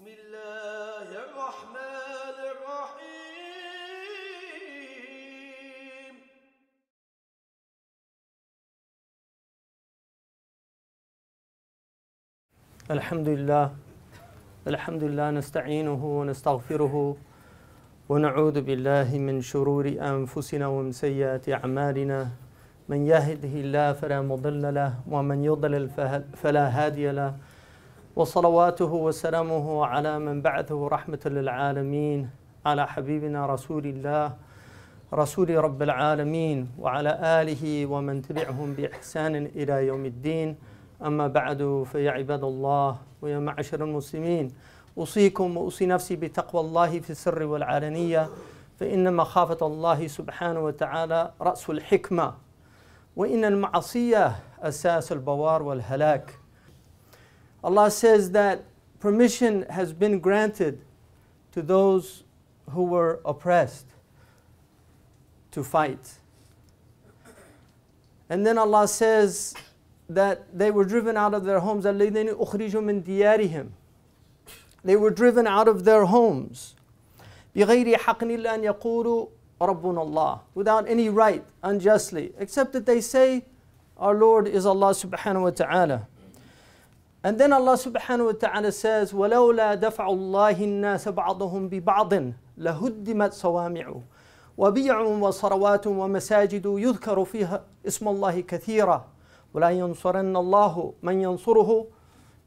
بسم الله الرحمن الرحيم. الحمد لله الحمد لله نستعينه ونستغفره ونعوذ بالله من شرور أنفسنا ومن سيئات أعمالنا. من يهده الله فلا مضل له ومن يضلل فلا هادي له. وصلواته وسلامه على من بعثه رحمة للعالمين على حبيبنا رسول الله رسول رب العالمين وعلى آله ومن تبعهم بإحسان إلى يوم الدين. أما بعد فيا عباد الله ويا معشر المسلمين أوصيكم وأوصي نفسي بتقوى الله في السر والعلانية فإن مخافة الله سبحانه وتعالى رأس الحكمة وإن المعصية أساس البوار والهلاك. Allah says that permission has been granted to those who were oppressed to fight. And then Allah says that they were driven out of their homes. They were driven out of their homes. Without any right, unjustly, except that they say, Our Lord is Allah subhanahu wa ta'ala. And then Allah subhanahu wa ta'ala says, وَلَوْلَا دَفْعُ اللَّهِ النَّاسَ بَعْضَهُمْ بِبَعْضٍ لَهُدِّمَتْ صَوَامِعُ وبيع وصروات ومساجد يذكر فيها اسم الله كثيرا ولا ينصرن الله من ينصره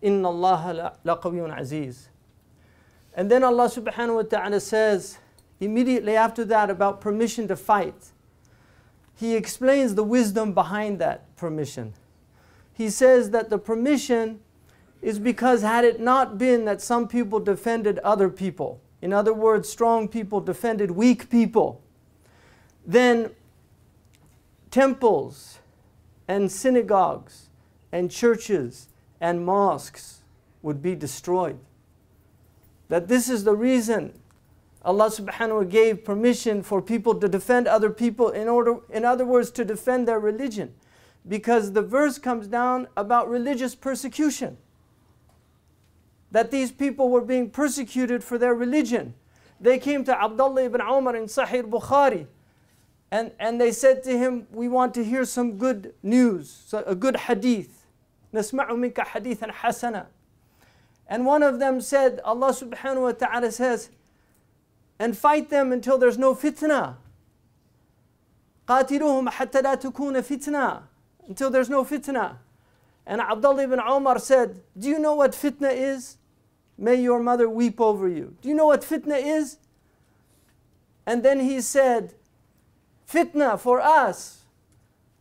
إن الله لقوي عزيز And then Allah subhanahu wa ta'ala says immediately after that about permission to fight. He explains the wisdom behind that permission. He says that the permission is because had it not been that some people defended other people, in other words, strong people defended weak people, then temples and synagogues and churches and mosques would be destroyed. That this is the reason Allah subhanahu wa gave permission for people to defend other people in order in other words to defend their religion because the verse comes down about religious persecution that these people were being persecuted for their religion they came to Abdullah ibn Umar in Sahih Bukhari and, and they said to him, We want to hear some good news, so a good hadith. نسمع منك حديثا حسنا. And one of them said, Allah subhanahu wa ta'ala says, and fight them until there's no fitna. قاتلوهم حتى لا تكون فتنة until there's no fitna. And Abdullah ibn Umar said, Do you know what fitna is? May your mother weep over you. Do you know what fitna is? And then he said, Fitna for us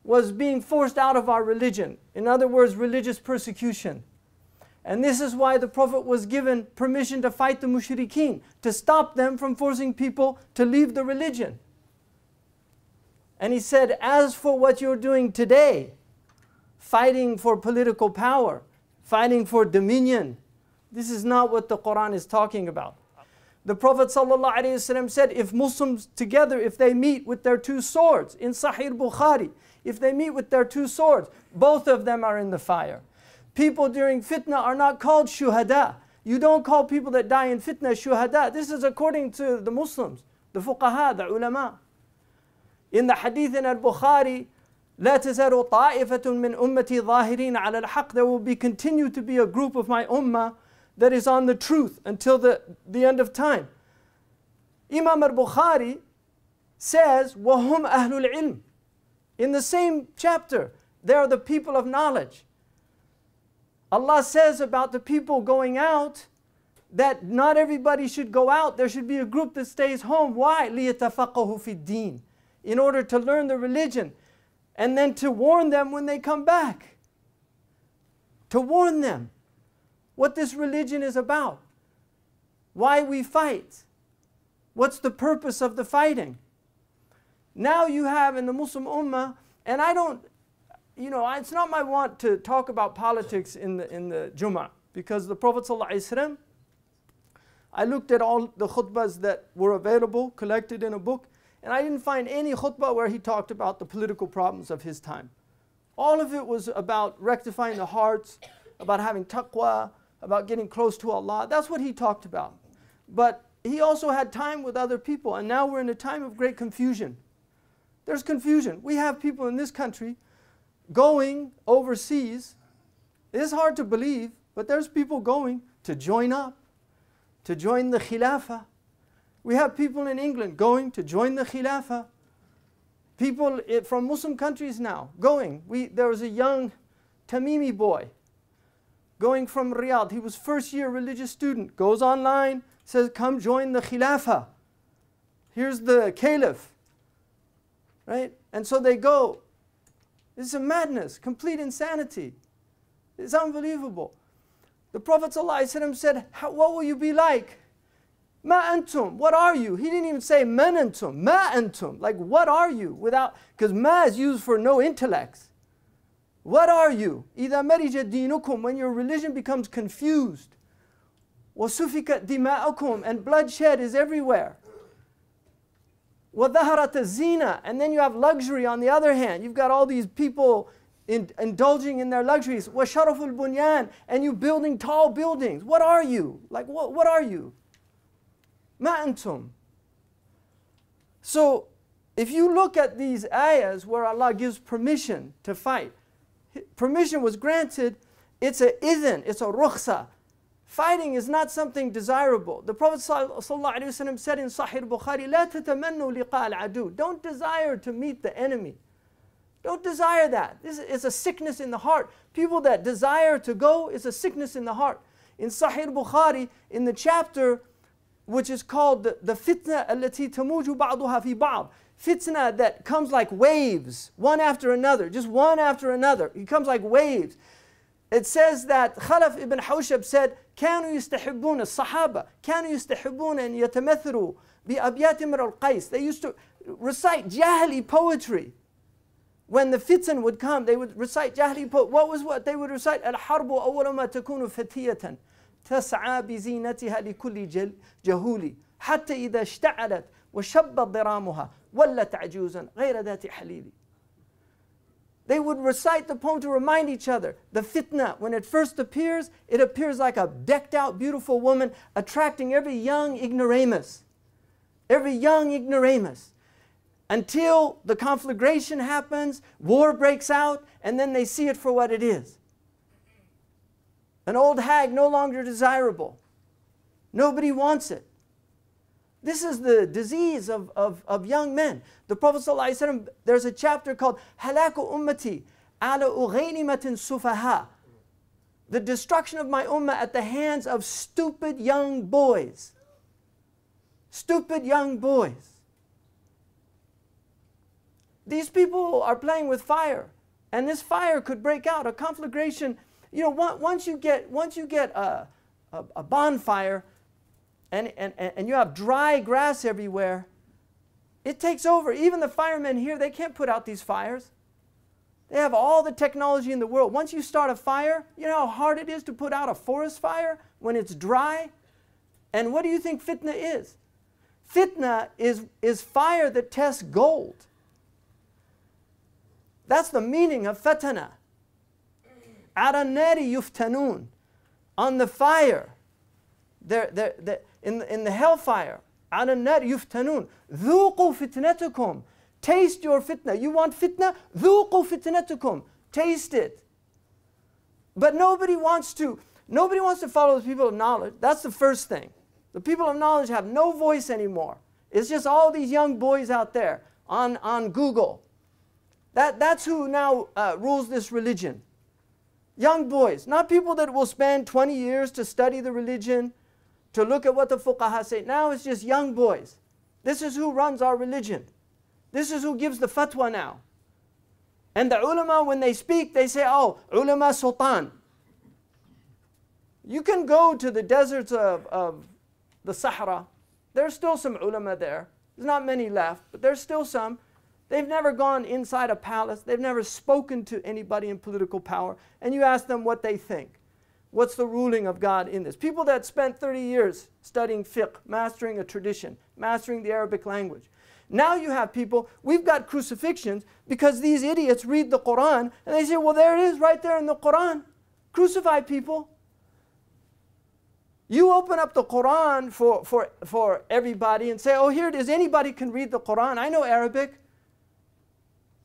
was being forced out of our religion. In other words, religious persecution. And this is why the Prophet was given permission to fight the mushrikeen, to stop them from forcing people to leave the religion. And he said, As for what you're doing today, fighting for political power, fighting for dominion, this is not what the Quran is talking about. The Prophet ﷺ said, if Muslims together, if they meet with their two swords, in Sahih Bukhari, if they meet with their two swords, both of them are in the fire. People during fitna are not called shuhada. You don't call people that die in fitna shuhada. This is according to the Muslims, the fuqaha, the ulama. In the hadith in al-Bukhari, لا تزال طائفة من أمتي ظاهرين على الحق. There will be continue to be a group of my ummah that is on the truth until the, the end of time. Imam al-Bukhari says, وَهُمْ أَهْلُ الْعِلْمِ In the same chapter, they are the people of knowledge. Allah says about the people going out that not everybody should go out. There should be a group that stays home. Why? لِيَتَفَقَّهُ فِي الدِّينِ In order to learn the religion and then to warn them when they come back. To warn them what this religion is about, why we fight, what's the purpose of the fighting. Now you have in the Muslim Ummah, and I don't, you know, it's not my want to talk about politics in the, in the Jummah, because the Prophet I looked at all the khutbahs that were available, collected in a book, and I didn't find any khutbah where he talked about the political problems of his time. All of it was about rectifying the hearts, about having taqwa, about getting close to Allah. That's what he talked about. But he also had time with other people, and now we're in a time of great confusion. There's confusion. We have people in this country going overseas. It's hard to believe, but there's people going to join up, to join the Khilafah. We have people in England going to join the Khilafah. People from Muslim countries now going. We, there was a young Tamimi boy going from Riyadh. He was first year religious student, goes online, says, Come join the Khilafah. Here's the Caliph. Right? And so they go. It's a madness, complete insanity. It's unbelievable. The Prophet ﷺ said, What will you be like? Ma antum, what are you? He didn't even say man ma antum. Like, what are you? Without, because ma is used for no intellects. What are you? إذا مرج دينكم, when your religion becomes confused. وسفكت دماؤكم, and bloodshed is everywhere. وظهرت الزينة, and then you have luxury on the other hand. You've got all these people in, indulging in their luxuries. وشرف البنيان, and you building tall buildings. What are you? Like, what, what are you? ما أنتم. So, if you look at these ayahs where Allah gives permission to fight, permission was granted, it's a idhan, it's a rukhsa. Fighting is not something desirable. The Prophet ﷺ said in Sahih Bukhari, لا تتمنوا لقاء العدو. Don't desire to meet the enemy. Don't desire that. This is a sickness in the heart. People that desire to go is a sickness in the heart. In Sahih Bukhari, in the chapter which is called the, the fitna التي تموج بعضها في بعض. Fitna that comes like waves, one after another, just one after another. It comes like waves. It says that Khalaf ibn Hawshab said, كانوا يستحبون الصحابة كانوا يستحبون أن يتمثلوا بأبيات امرؤ القيس. They used to recite jahili poetry. When the fitan would come, they would recite jahili poetry. What was what? They would recite الحرب أول ما تكون فتية تسعى بزينتها لكل جل- جهول حتى إذا اشتعلت وشبت ضرامها ولت عجوزا غير ذات حليل they would recite the poem to remind each other. The fitna, when it first appears, it appears like a decked out, beautiful woman, attracting every young ignoramus. Every young ignoramus. Until the conflagration happens, war breaks out, and then they see it for what it is. An old hag no longer desirable. Nobody wants it. This is the disease of, of, of young men. The Prophet ﷺ, there's a chapter called Halaku Ummati ala ughaynimatin sufaha. The destruction of my ummah at the hands of stupid young boys. Stupid young boys. These people are playing with fire, and this fire could break out. A conflagration, you know, once you get, once you get a, a, a bonfire, and, and, and you have dry grass everywhere, it takes over. Even the firemen here, they can't put out these fires. They have all the technology in the world. Once you start a fire, you know how hard it is to put out a forest fire when it's dry? And what do you think fitna is? Fitna is, is fire that tests gold. That's the meaning of fatana. Aranari yuftanun. On the fire. They're, they're, they're, in, the- in the hellfire. على النار يفتنون ذوقوا فتنتكم Taste your fitna. You want fitna? ذوقوا فتنتكم Taste it. But nobody wants to, nobody wants to follow the people of knowledge. That's the first thing. The people of knowledge have no voice anymore. It's just all these young boys out there on, on Google. That, that's who now uh, rules this religion. Young boys, not people that will spend 20 years to study the religion, to look at what the fuqaha say. Now it's just young boys. This is who runs our religion. This is who gives the fatwa now. And the ulama, when they speak, they say, oh, ulama sultan. You can go to the deserts of, of the Sahara. There's still some ulama there. There's not many left, but there's still some. They've never gone inside a palace. They've never spoken to anybody in political power. And you ask them what they think. What's the ruling of God in this? People that spent 30 years studying fiqh, mastering a tradition, mastering the Arabic language. Now you have people, we've got crucifixions because these idiots read the Quran and they say, well, there it is right there in the Quran. Crucify people. You open up the Quran for, for, for everybody and say, oh, here it is. Anybody can read the Quran. I know Arabic.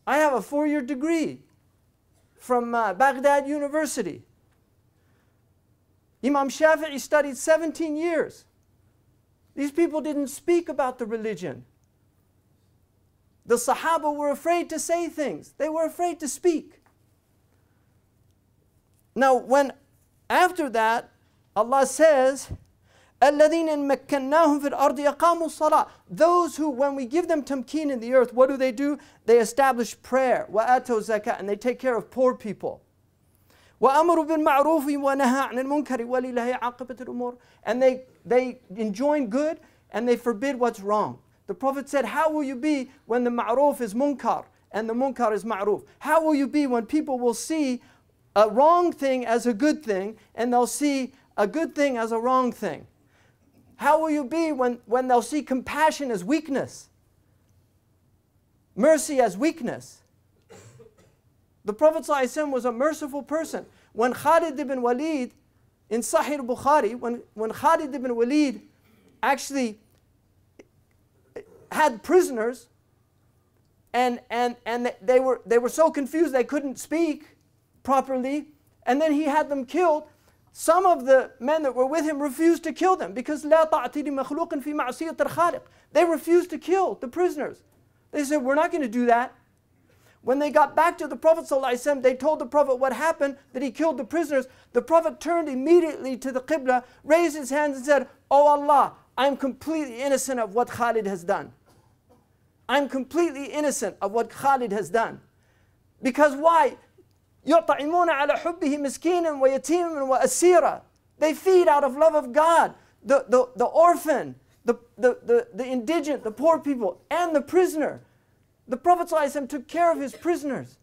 I have a four year degree from uh, Baghdad University. Imam Shafi'i studied 17 years. These people didn't speak about the religion. The Sahaba were afraid to say things, they were afraid to speak. Now, when after that, Allah says, الذين مكناهم في الأرض يقاموا الصلاة Those who, when we give them tamkeen in the earth, what do they do? They establish prayer, وآتوا زكاة, and they take care of poor people. وأمروا بالمعروف ونهى عن المنكر ولله عاقبة الأمور and they, they enjoin good and they forbid what's wrong. The Prophet said, How will you be when the ma'ruf is munkar and the munkar is ma'ruf? How will you be when people will see a wrong thing as a good thing and they'll see a good thing as a wrong thing? How will you be when, when they'll see compassion as weakness, mercy as weakness? The Prophet ﷺ was a merciful person. When Khalid ibn Walid, in Sahih Bukhari, when, when Khalid ibn Walid actually had prisoners and, and, and they, were, they were so confused they couldn't speak properly, and then he had them killed. Some of the men that were with him refused to kill them because لا مخلوق في معصية الخالق. They refused to kill the prisoners. They said, We're not going to do that. When they got back to the Prophet ﷺ, they told the Prophet what happened, that he killed the prisoners. The Prophet turned immediately to the Qibla, raised his hands and said, Oh Allah, I'm completely innocent of what Khalid has done. I'm completely innocent of what Khalid has done. Because why? يطعمون على حبه مسكينا ويتيما وأسيرا. They feed out of love of God. The, the, the orphan, the, the, the, the indigent, the poor people, and the prisoner. The Prophet took care of his prisoners.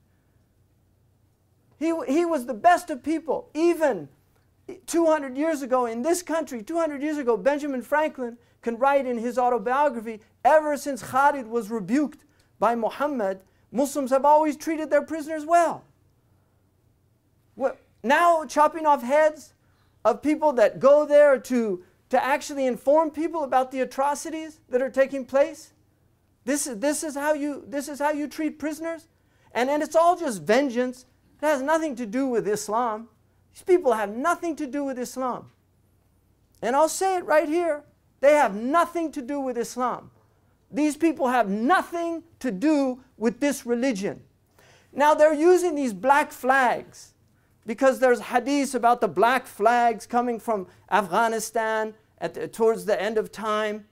He, he was the best of people. Even 200 years ago in this country, 200 years ago, Benjamin Franklin can write in his autobiography ever since Khalid was rebuked by Muhammad, Muslims have always treated their prisoners well. well now, chopping off heads of people that go there to, to actually inform people about the atrocities that are taking place. This is, this, is how you, this is how you treat prisoners? And, and it's all just vengeance. It has nothing to do with Islam. These people have nothing to do with Islam. And I'll say it right here they have nothing to do with Islam. These people have nothing to do with this religion. Now they're using these black flags because there's hadiths about the black flags coming from Afghanistan at the, towards the end of time.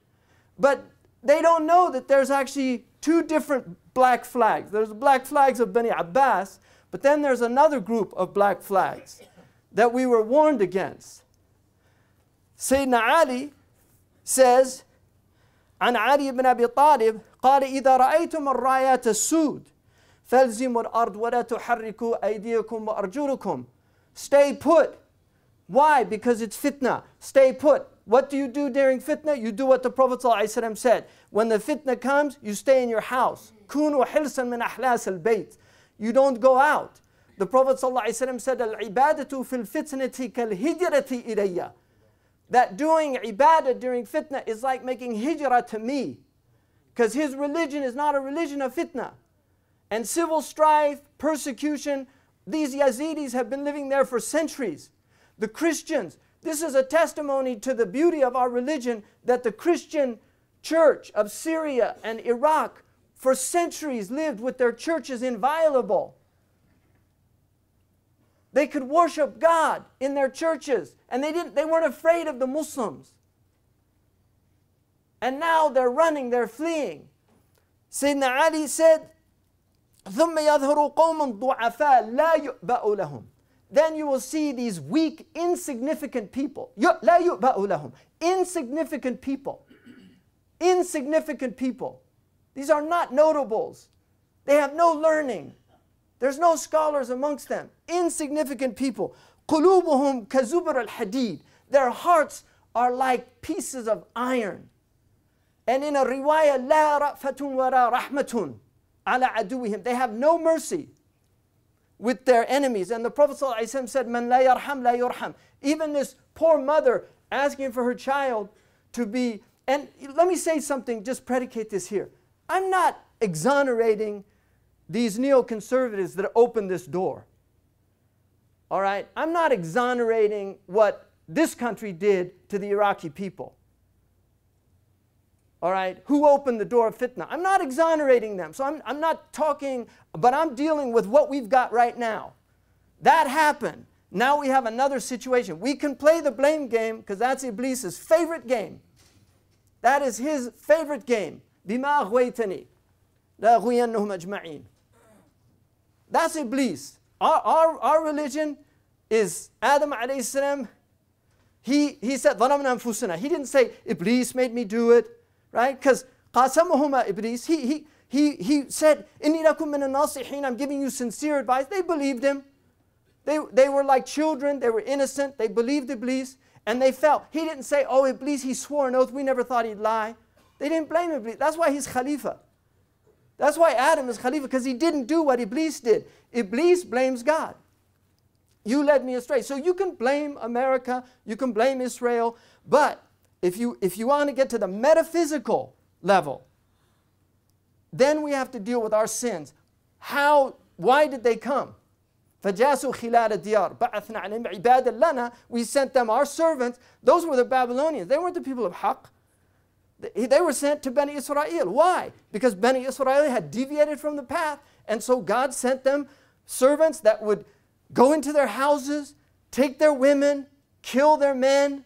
But they don't know that there's actually two different black flags. There's the black flags of Bani Abbas, but then there's another group of black flags that we were warned against. Sayyidina Ali says, عن علي بن أبي طالب قال إذا رأيتم الرايات السود فالزموا الأرض ولا تحركوا أيديكم وأرجلكم Stay put. Why? Because it's fitna. Stay put. What do you do during fitna? You do what the Prophet ﷺ said. When the fitna comes, you stay in your house. كونوا حرصا من أحلاس البيت. You don't go out. The Prophet ﷺ said, العبادة في الفتنة كالهجرة إليّ. That doing ibadah during fitna is like making hijrah to me. Because his religion is not a religion of fitna. And civil strife, persecution, these Yazidis have been living there for centuries. The Christians, this is a testimony to the beauty of our religion that the Christian church of Syria and Iraq for centuries lived with their churches inviolable. They could worship God in their churches and they, didn't, they weren't afraid of the Muslims. And now they're running, they're fleeing. Sayyidina Ali said, ثم يظهر قوم ضعفاء لا يؤبأ لهم then you will see these weak, insignificant people. Insignificant people. Insignificant people. These are not notables. They have no learning. There's no scholars amongst them. Insignificant people. قلوبهم كزبر الحديد. Their hearts are like pieces of iron. And in a riwayah, لا رأفة ولا رحمة على عدوهم. They have no mercy with their enemies. And the Prophet said, Man la yarham la yurham. Even this poor mother, asking for her child to be. And let me say something, just predicate this here. I'm not exonerating these neoconservatives that opened this door. All right? I'm not exonerating what this country did to the Iraqi people All right? Who opened the door of fitna? I'm not exonerating them. So I'm, I'm not talking, but I'm dealing with what we've got right now. That happened. Now we have another situation. We can play the blame game because that's Iblis's favorite game. That is his favorite game. بما أغويتني لأغوينهم أجمعين. That's Iblis. Our, our, our religion is Adam alayhi salam. He, he said, ظلمنا أنفسنا. He didn't say, Iblis made me do it, right? Because قاسمهما Iblis, he, he, he, he said, إني لكم من الناصحين. I'm giving you sincere advice. They believed him. They, they were like children. They were innocent. They believed Iblis and they fell. He didn't say, oh, Iblis, he swore an oath. We never thought he'd lie. They didn't blame Iblis. That's why he's Khalifa. That's why Adam is Khalifa, because he didn't do what Iblis did. Iblis blames God. You led me astray. So you can blame America, you can blame Israel, but if you, if you want to get to the metaphysical level, then we have to deal with our sins. How, why did they come? فجاسوا خلال الديار بعثنا عليهم عبادا لنا we sent them our servants those were the Babylonians they weren't the people of Haqq they were sent to Bani Israel. Why? Because Bani Israel had deviated from the path, and so God sent them servants that would go into their houses, take their women, kill their men.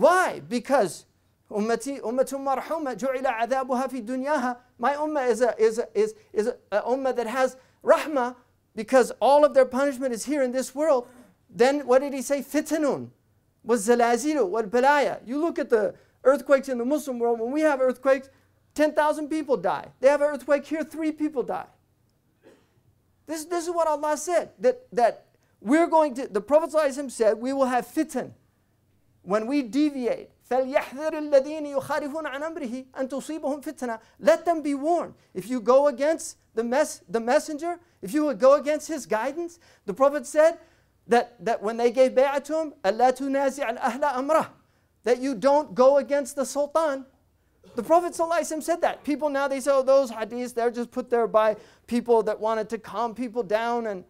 why? Because Ummati, Ummatun marhuma, ju'ila adabuha fi dunyaha. My ummah is a, is a, is, is ummah that has rahmah because all of their punishment is here in this world. Then what did he say? Fitanun, was Zalaziru, wal balaya. You look at the earthquakes in the Muslim world. When we have earthquakes, 10,000 people die. They have an earthquake here, three people die. This, this is what Allah said, that, that we're going to, the Prophet ﷺ said, we will have fitan when we deviate. فَلْيَحْذَرِ الَّذِينَ يُخَالِفُونَ عَنْ أَمْرِهِ أَن تُصِيبَهُم فِتْنَةٌ Let them be warned. If you go against the, mess, the messenger, if you would go against his guidance, the Prophet said that, that when they gave bay'ah to him, أَلَّا تُنَازِعَ الْأَهْلَ أَمْرَهُ that you don't go against the sultan. The Prophet ﷺ said that. People now, they say, oh, those hadiths, they're just put there by people that wanted to calm people down. And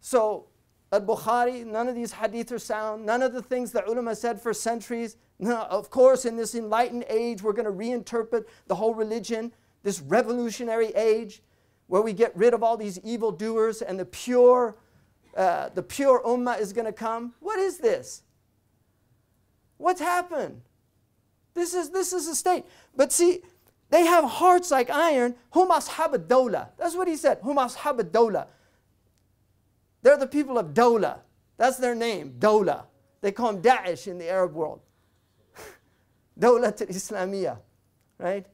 so, at Bukhari, none of these hadith are sound. None of the things that ulama said for centuries. No, of course, in this enlightened age, we're going to reinterpret the whole religion, this revolutionary age, where we get rid of all these evil doers and the pure, uh, the pure ummah is going to come. What is this? What's happened? This is, this is a state. But see, they have hearts like iron. Hum ashab. That's what he said. Hum ashab. They're the people of Dola. That's their name, Dola. They call them Daesh in the Arab world. Dola al Islamia, right?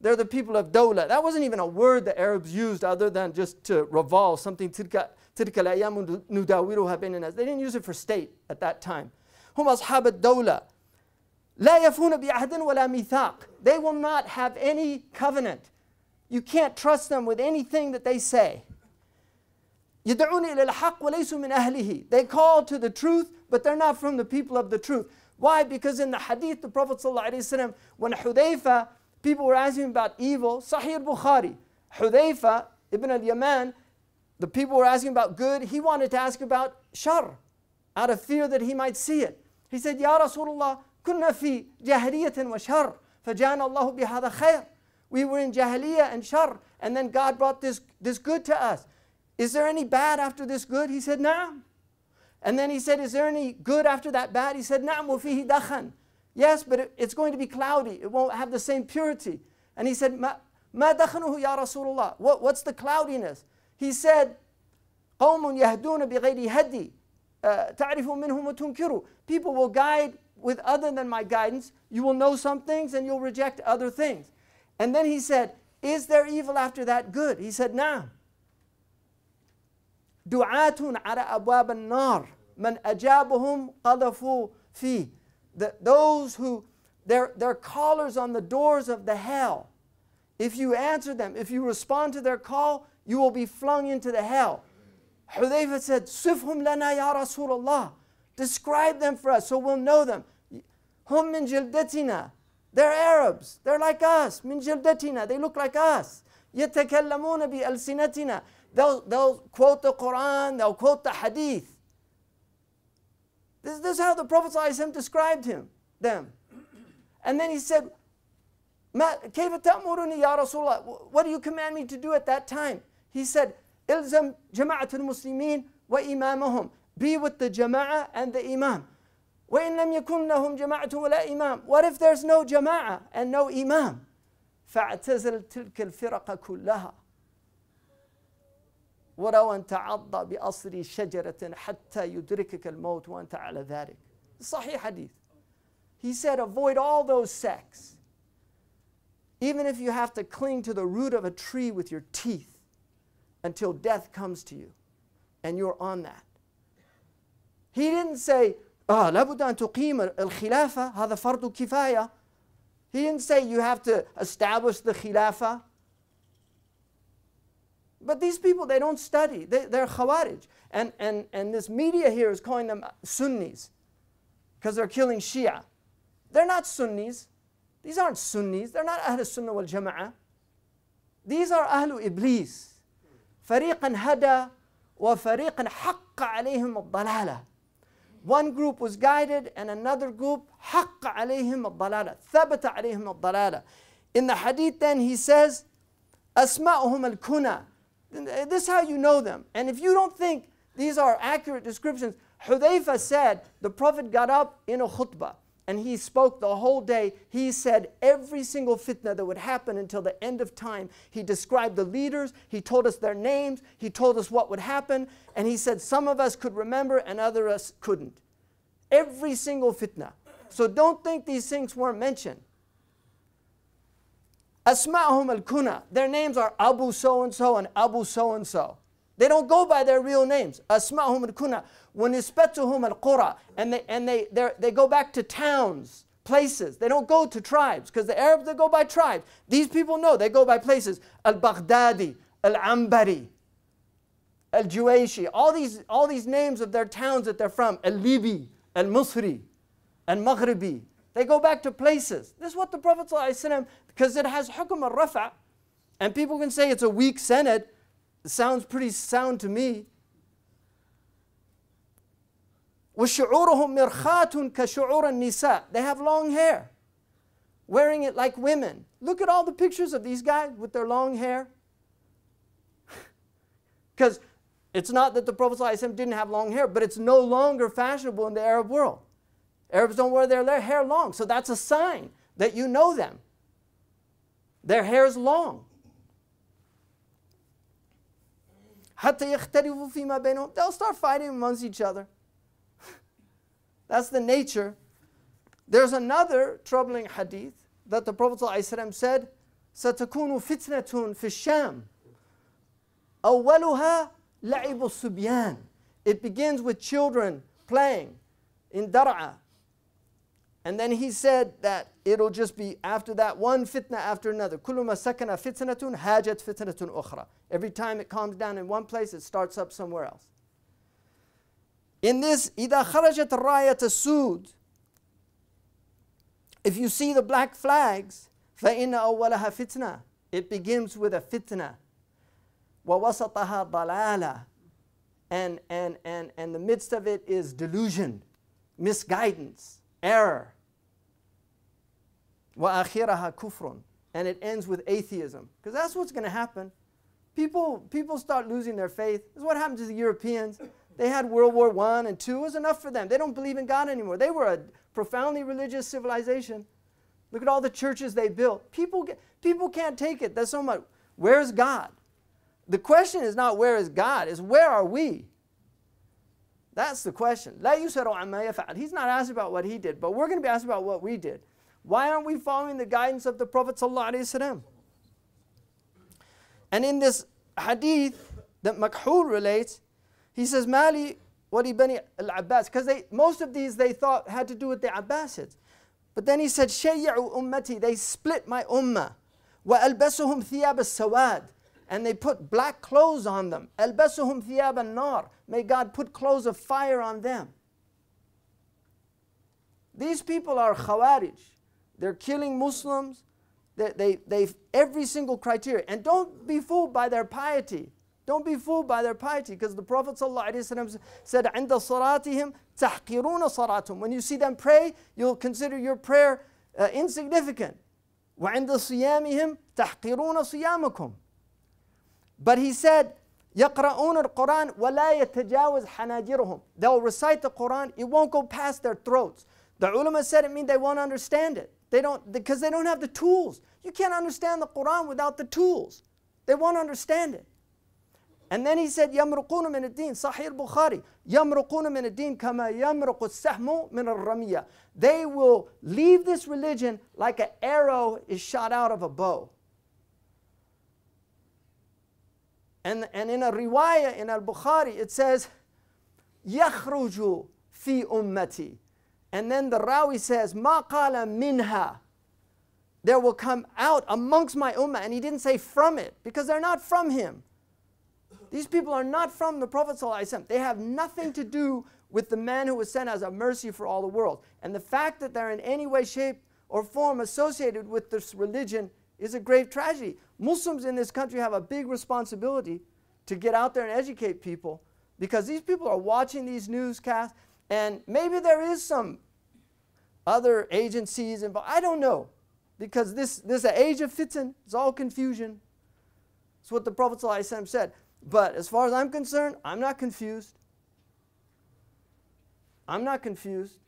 They're the people of Dola. That wasn't even a word the Arabs used other than just to revolve something. They didn't use it for state at that time. They will not have any covenant. You can't trust them with anything that they say. يدعون إلى الحق وليسوا من أهله They call to the truth, but they're not from the people of the truth. Why? Because in the hadith, the Prophet ﷺ, when Hudayfa, people were asking about evil, Sahih al-Bukhari, Hudayfa ibn al-Yaman, the people were asking about good, he wanted to ask about shar, out of fear that he might see it. He said, Ya Rasulullah, كنا في جاهلية وشر فجانا الله بهذا خير. We were in jahiliyyah and shar, and then God brought this, this good to us. Is there any bad after this good? He said, Naam. And then he said, Is there any good after that bad? He said, Naam, وفيه دخن. Yes, but it, it's going to be cloudy. It won't have the same purity. And he said, Ma, ما دخنه يا رسول الله. What, what's the cloudiness? He said, قوم يهدون بغير هدي تعرف منهم وتنكروا. People will guide with other than my guidance. You will know some things and you'll reject other things. And then he said, Is there evil after that good? He said, نعم. دعاة على أبواب النار من أجابهم قذفوا فيه. The, those who, they're, they're callers on the doors of the hell. If you answer them, if you respond to their call, you will be flung into the hell. Hudayfa said, Sifhum lana ya Rasulullah. Describe them for us so we'll know them. هم من جلدتنا. They're Arabs. They're like us. من جلدتنا. They look like us. يتكلمون بألسنتنا. They'll, they'll quote the Quran, they'll quote the Hadith. This, this is how the Prophet ﷺ described him, them. And then he said, ما كيف تأمرني يا رسول الله? What do you command me to do at that time? He said, إلزم جماعة المسلمين وإمامهم. Be with the jama'ah and the imam. وإن لم يكن لهم جماعة ولا إمام. What if there's no jama'ah and no imam? فاعتزل تلك الفرق كلها. ولو أن تعض بأصل شجرة حتى يدركك الموت وأنت على ذلك. صحيح حديث. He said, avoid all those sects. Even if you have to cling to the root of a tree with your teeth until death comes to you and you're on that. He didn't say, آه لابد أن تقيم الخلافة هذا فرض كفاية. He didn't say you have to establish the khilafah. But these people, they don't study. They, they're Khawarij. And, and, and this media here is calling them Sunnis because they're killing Shia. They're not Sunnis. These aren't Sunnis. They're not Ahl Sunnah wal Jama'ah. These are Ahl Iblis. فريقا هدى وفريقا حق عليهم الضلالة. One group was guided and another group حق عليهم الضلالة. ثبت عليهم الضلالة. In the hadith then he says, أسماؤهم الكنى. this is how you know them. And if you don't think these are accurate descriptions, Hudayfa said the Prophet got up in a khutbah and he spoke the whole day. He said every single fitna that would happen until the end of time. He described the leaders, he told us their names, he told us what would happen, and he said some of us could remember and others couldn't. Every single fitna. So don't think these things weren't mentioned. Asma'hum al-kuna. Their names are Abu so-and-so and Abu so-and-so. They don't go by their real names. Asma'hum al-kuna. Wanisbatuhum al-qura. And, they, and they, they go back to towns, places. They don't go to tribes because the Arabs, they go by tribes. These people know they go by places. Al-Baghdadi, Al-Ambari, Al-Juwayshi. All these, all these names of their towns that they're from. Al-Libi, Al-Musri, Al-Maghribi. They go back to places. This is what the Prophet ﷺ, because it has hukum al-rafa, and people can say it's a weak sanad. It sounds pretty sound to me. وَشُعُورُهُمْ مِرْخَاتٌ كَشُعُورَ النِّسَاء They have long hair, wearing it like women. Look at all the pictures of these guys with their long hair. Because it's not that the Prophet ﷺ didn't have long hair, but it's no longer fashionable in the Arab world. Arabs don't wear their hair long, so that's a sign that you know them. Their hair's long. حتى يختلفوا فيما بينهم. They'll start fighting amongst each other. That's the nature. There's another troubling hadith that the Prophet ﷺ said, ستكون فتنة في الشام أولها لعب الصبيان. It begins with children playing in Dar'a. And then he said that it'll just be after that one fitna after another. كل ما سكن فتنة هاجت فتنة أخرى. Every time it calms down in one place, it starts up somewhere else. In this, إذا خرجت راية السود, if you see the black flags, فإن أولها فتنة. It begins with a fitna. ووسطها ضلالة. And, and, and, and the midst of it is delusion, misguidance, error. وآخرها كفر. And it ends with atheism. Because that's what's going to happen. People, people start losing their faith. This is what happened to the Europeans. They had World War I and II. It was enough for them. They don't believe in God anymore. They were a profoundly religious civilization. Look at all the churches they built. People, get, people can't take it. That's so much. Where's God? The question is not where is God, is where are we? That's the question. He's not asked about what he did, but we're going to be asked about what we did. Why aren't we following the guidance of the Prophet ﷺ? And in this hadith that Makhul relates, he says, Mali wali bani al-Abbas, because most of these they thought had to do with the Abbasids. But then he said, Shayya'u ummati, they split my ummah. Wa albasuhum thiyab al-sawad. And they put black clothes on them. Albasuhum thiyab al-nar. May God put clothes of fire on them. These people are Khawarij. They're killing Muslims. They, they, they've every single criteria. And don't be fooled by their piety. Don't be fooled by their piety because the Prophet ﷺ said, عند صلاتهم تحقرون صلاتهم. When you see them pray, you'll consider your prayer uh, insignificant. وعند صيامهم تحقرون صيامكم. But he said, يقرؤون القرآن ولا يتجاوز حناجرهم. They'll recite the Quran, it won't go past their throats. The ulama said it means they won't understand it. They don't because they don't have the tools. You can't understand the Quran without the tools. They won't understand it. And then he said, يمرقون من الدين صحيح البخاري يمرقون من الدين كما يمرق السهم من الرمية They will leave this religion like an arrow is shot out of a bow. And, and in a riwayah in al-Bukhari it says يخرج في أمتي And then the Rawi says, Ma qala minha. There will come out amongst my ummah. And he didn't say from it because they're not from him. These people are not from the Prophet. They have nothing to do with the man who was sent as a mercy for all the world. And the fact that they're in any way, shape, or form associated with this religion is a grave tragedy. Muslims in this country have a big responsibility to get out there and educate people because these people are watching these newscasts, and maybe there is some other agencies involved. I don't know because this, this is age of fitan. It's all confusion. It's what the Prophet ﷺ said. But as far as I'm concerned, I'm not confused. I'm not confused.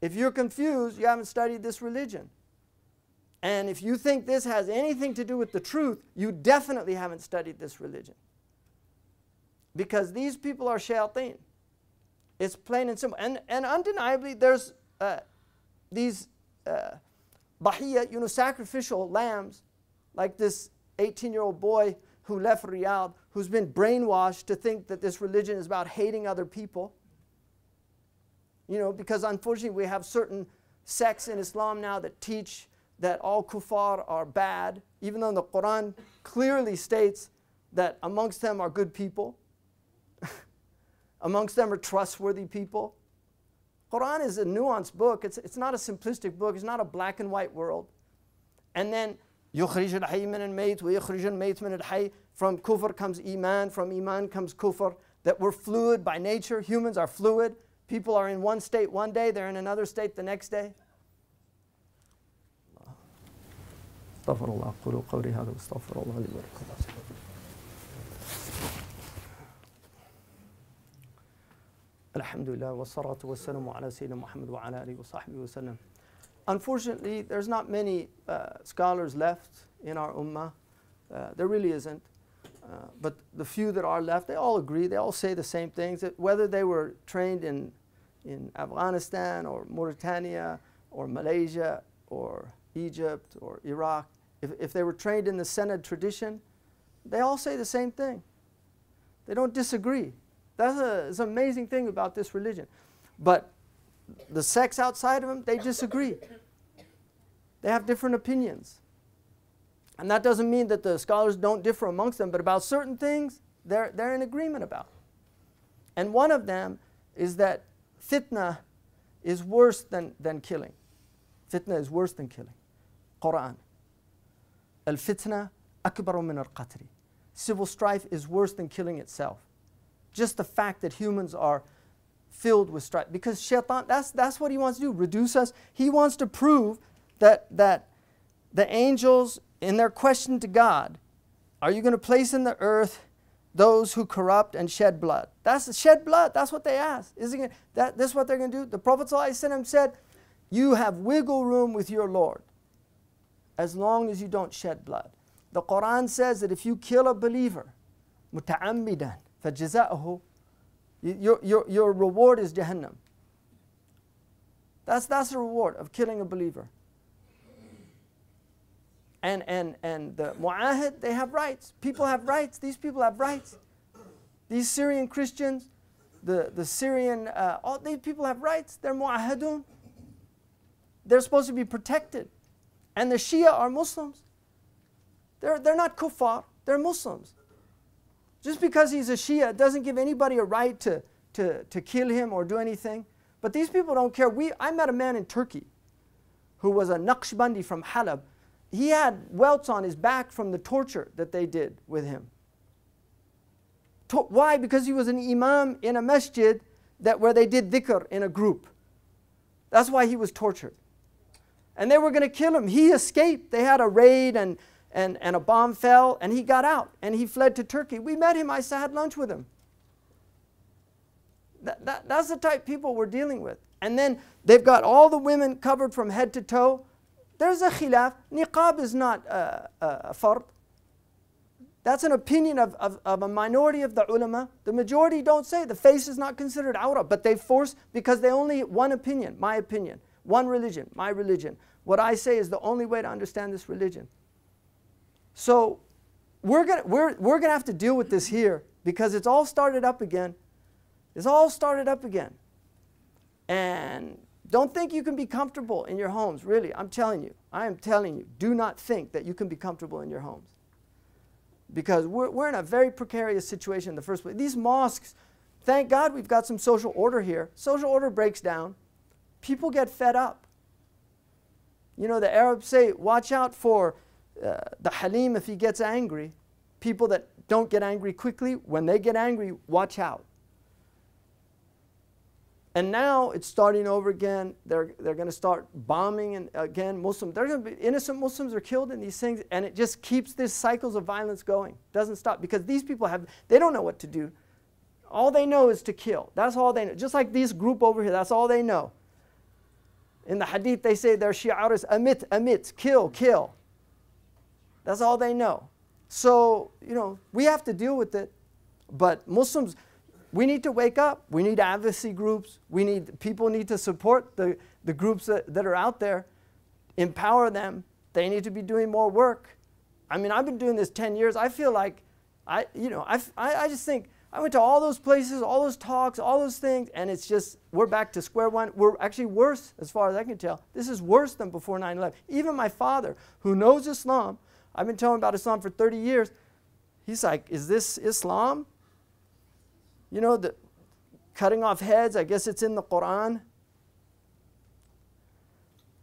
If you're confused, you haven't studied this religion. And if you think this has anything to do with the truth, you definitely haven't studied this religion. Because these people are shayateen. It's plain and simple. And, and undeniably, there's uh, these uh, you know, sacrificial lambs, like this 18 year old boy who left Riyadh, who's been brainwashed to think that this religion is about hating other people. You know, because unfortunately we have certain sects in Islam now that teach that all kuffar are bad, even though the Quran clearly states that amongst them are good people, amongst them are trustworthy people. Quran is a nuanced book. It's, it's not a simplistic book. It's not a black and white world. And then يخرج الحي من الميت ويخرج الميت من الحي from kufr comes iman from iman comes kufr that we're fluid by nature humans are fluid people are in one state one day they're in another state the next day استغفر الله قولوا قولي هذا واستغفر الله لي ولكم Alhamdulillah, wa salatu wa salamu. Unfortunately, there's not many uh, scholars left in our ummah. Uh, there really isn't. Uh, but the few that are left, they all agree, they all say the same things, that whether they were trained in, in Afghanistan or Mauritania or Malaysia or Egypt or Iraq, if, if they were trained in the Senate tradition, they all say the same thing. They don't disagree. That's, a, an amazing thing about this religion. But the sects outside of them, they disagree. They have different opinions. And that doesn't mean that the scholars don't differ amongst them, but about certain things, they're, they're in agreement about. And one of them is that fitna is worse than, than killing. Fitna is worse than killing. Quran. Al fitna akbaru min al qatl. Civil strife is worse than killing itself. Just the fact that humans are filled with strife. Because shaitan, that's, that's what he wants to do, reduce us. He wants to prove that, that the angels, in their question to God, are you going to place in the earth those who corrupt and shed blood? That's shed blood. That's what they ask. Is it going? that, this is what they're going to do? The Prophet said, you have wiggle room with your Lord as long as you don't shed blood. The Quran says that if you kill a believer, muta'ammidan, فجزاؤه your, your, your reward is Jahannam. That's, that's the reward of killing a believer. And, and, and the mu'ahid, they have rights. People have rights. These people have rights. These Syrian Christians, the, the Syrian, uh, all these people have rights. They're mu'ahidun. They're supposed to be protected. And the Shia are Muslims. They're, they're not kuffar, they're Muslims. Just because he's a Shia doesn't give anybody a right to, to, to kill him or do anything. But these people don't care. We, I met a man in Turkey who was a Naqshbandi from Halab. He had welts on his back from the torture that they did with him. To- why? Because he was an imam in a masjid that where they did dhikr in a group. That's why he was tortured. And they were going to kill him. He escaped. They had a raid and, and, and a bomb fell and he got out and he fled to Turkey. We met him. I had lunch with him. That, that, that's the type people we're dealing with. And then they've got all the women covered from head to toe. There's a khilaf. Niqab is not a, a, fard. That's an opinion of, of, of, a minority of the ulama. The majority don't say the face is not considered awrah, but they force because they only one opinion, my opinion, one religion, my religion. What I say is the only way to understand this religion. So we're gonna we're, we're gonna have to deal with this here because it's all started up again. It's all started up again. And don't think you can be comfortable in your homes, really. I'm telling you. I am telling you. Do not think that you can be comfortable in your homes. Because we're, we're in a very precarious situation in the first place. These mosques, thank God we've got some social order here. Social order breaks down. People get fed up. You know, the Arabs say, watch out for uh, the halim if he gets angry. People that don't get angry quickly, when they get angry, watch out. And now it's starting over again. They're, they're going to start bombing and again Muslims. They're going to be innocent Muslims are killed in these things, and it just keeps these cycles of violence going. Doesn't stop because these people have they don't know what to do. All they know is to kill. That's all they know. Just like this group over here, that's all they know. In the hadith, they say their shi'ar is amit, amit, kill, kill. That's all they know. So, you know, we have to deal with it. But Muslims, we need to wake up. We need advocacy groups. We need people need to support the, the groups that, that are out there, empower them. They need to be doing more work. I mean, I've been doing this 10 years. I feel like I, you know, I, I, just think I went to all those places, all those talks, all those things, and it's just we're back to square one. We're actually worse as far as I can tell. This is worse than before 9/11. Even my father, who knows Islam, I've been telling about Islam for 30 years. He's like, "Is this Islam?" You know, the cutting off heads, I guess it's in the Quran.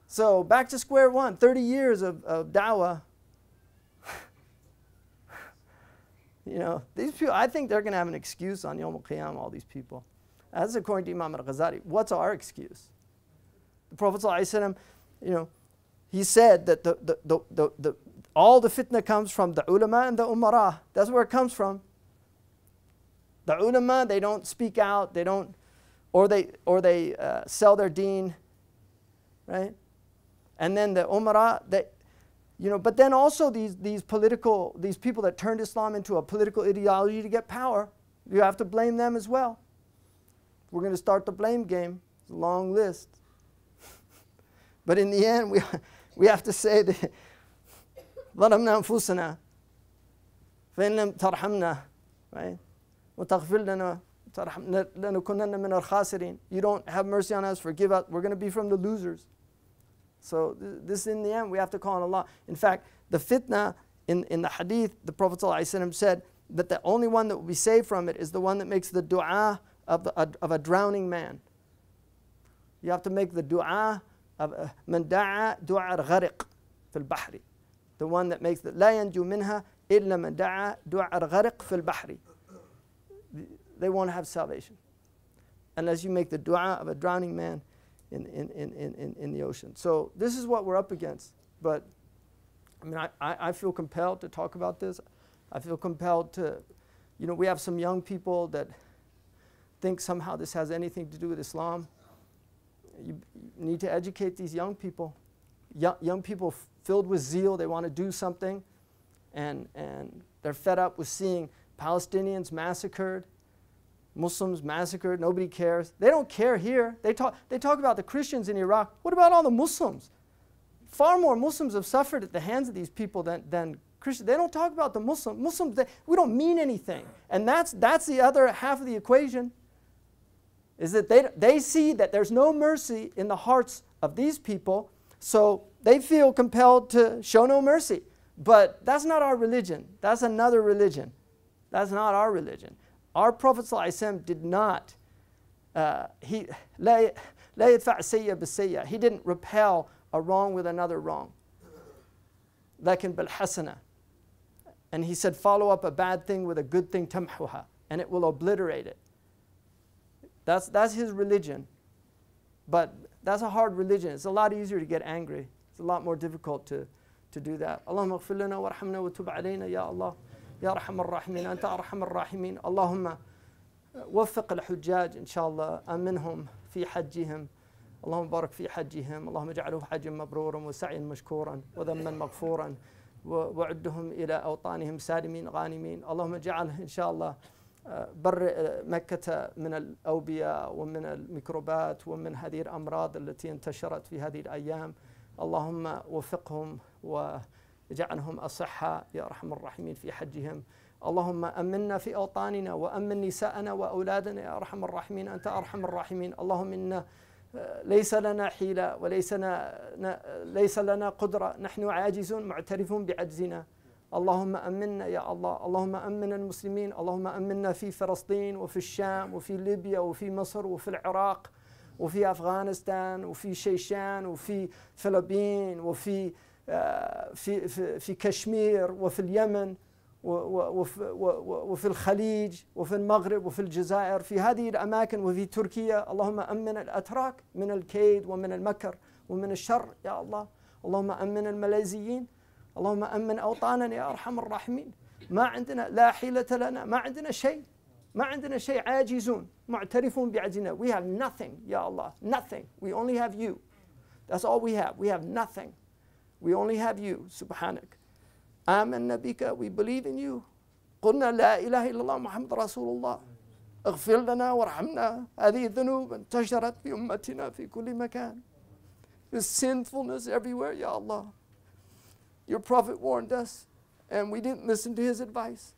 So back to square one 30 years of, of dawah. you know, these people, I think they're going to have an excuse on Yom Qiyamah, all these people. That's according to Imam al Ghazali. What's our excuse? The Prophet, ﷺ, you know, he said that the, the, the, the, the all the fitna comes from the ulama and the umara. That's where it comes from. The ulama, they don't speak out, they don't, or they, or they uh, sell their deen, right? And then the umara, they, you know, but then also these, these political, these people that turned Islam into a political ideology to get power, you have to blame them as well. We're going to start the blame game. It's a long list. but in the end, we, we have to say that ظلمنا أنفسنا فإن لم ترحمنا right وتغفر لنا لنكونن من الخاسرين you don't have mercy on us forgive us we're going to be from the losers so th- this in the end we have to call on Allah in fact the fitna in, in the hadith the Prophet ﷺ said that the only one that will be saved from it is the one that makes the dua of, the, of a drowning man you have to make the dua of من دعا دعاء الغرق في البحر the one that makes the لا ينجو منها إلا من دعا دعاء الغرق في البحر they won't have salvation unless you make the dua of a drowning man in, in, in, in, in the ocean. So this is what we're up against. But I mean, I, I feel compelled to talk about this. I feel compelled to, you know, we have some young people that think somehow this has anything to do with Islam. You, you need to educate these young people. Young, young people f- filled with zeal, they want to do something, and, and they're fed up with seeing Palestinians massacred, Muslims massacred, nobody cares. They don't care here. They talk, they talk about the Christians in Iraq. What about all the Muslims? Far more Muslims have suffered at the hands of these people than, than Christians. They don't talk about the Muslims. Muslims, they, we don't mean anything. And that's, that's the other half of the equation, is that they, they see that there's no mercy in the hearts of these people, so they feel compelled to show no mercy. But that's not our religion. That's another religion. That's not our religion. Our Prophet ﷺ did not, uh, he, he didn't repel a wrong with another wrong. And he said, follow up a bad thing with a good thing, and it will obliterate it. That's, that's his religion. But that's a hard religion. It's a lot easier to get angry it's a lot more difficult to, to do that. اللهم اغفر لنا وارحمنا وتب علينا يا الله يا ارحم الراحمين انت ارحم الراحمين اللهم وفق الحجاج ان شاء الله امنهم في حجهم اللهم بارك في حجهم اللهم اجعله حجا مبرورا وسعيا مشكورا وذما مغفورا وعدهم إلى اوطانهم سالمين غانمين اللهم اجعل ان شاء الله بر مكة من الأوبئة ومن الميكروبات ومن هذه الأمراض التي انتشرت في هذه الأيام اللهم وفقهم واجعلهم أصحاء يا أرحم الراحمين في حجهم. اللهم أمنا في أوطاننا وأمن نساءنا وأولادنا يا أرحم الراحمين. أنت أرحم الراحمين. اللهم إنا آه، ليس لنا حيلة وليس لنا ليس لنا قدرة. نحن عاجزون معترفون بعجزنا. اللهم أمنا يا الله. اللهم أمن المسلمين. اللهم أمنا في فلسطين وفي الشام وفي ليبيا وفي مصر وفي العراق. وفي أفغانستان وفي شيشان وفي فلبين وفي آه، في في, في كشمير وفي اليمن وفي, الخليج وفي المغرب وفي الجزائر في هذه الأماكن وفي تركيا. اللهم أمن الأتراك من الكيد ومن المكر ومن الشر يا الله. اللهم أمن الماليزيين اللهم أمن أوطاننا يا أرحم الراحمين. ما عندنا لا حيلة لنا ما عندنا شيء. ما عندنا شيء عاجزون معترفون بعجزنا we have nothing يا الله nothing we only have you that's all we have we have nothing we only have you سبحانك آمنا بك we believe in you قلنا لا إله إلا الله محمد رسول الله اغفر لنا وارحمنا هذه الذنوب انتشرت في أمتنا في كل مكان There's sinfulness everywhere يا الله Your prophet warned us and we didn't listen to his advice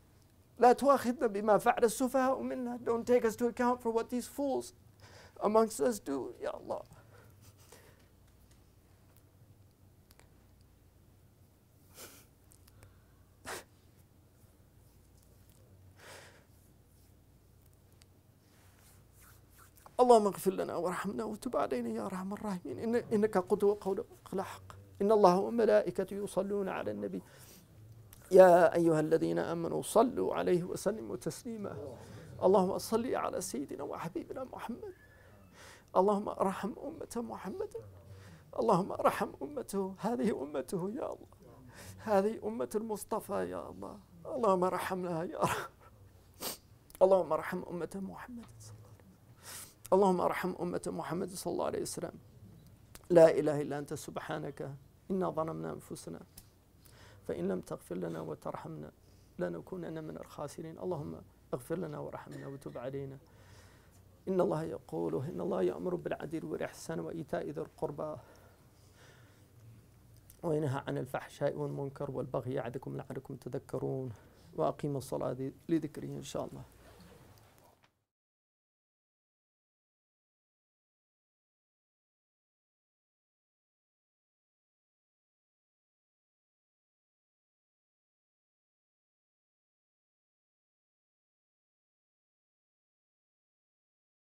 لا تؤاخذنا بما فعل السفهاء منا. Don't take us to account for what these fools amongst us do. يا الله. اللهم اغفر لنا وارحمنا وتب علينا يا أرحم الراحمين. إن إنك قدوة قول حق. إن الله وملائكته يصلون على النبي. يا أيها الذين آمنوا صلوا عليه وسلموا تسليما. اللهم صل على سيدنا وحبيبنا محمد. اللهم ارحم أمة محمد. اللهم ارحم أمته. هذه أمته يا الله. هذه أمة المصطفى يا الله. اللهم ارحمنا يا رب. اللهم ارحم أمة محمد صلى الله عليه وسلم. اللهم ارحم أمة محمد صلى الله عليه وسلم. لا إله إلا أنت سبحانك. إنا ظلمنا أنفسنا. فإن لم تغفر لنا وترحمنا لنكونن من الخاسرين. اللهم اغفر لنا وارحمنا وتب علينا. إن الله يقول إن الله يأمر بالعدل والإحسان وإيتاء ذي القربى وينهى عن الفحشاء والمنكر والبغي يعظكم لعلكم تذكرون. وأقيموا الصلاة لذكره إن شاء الله.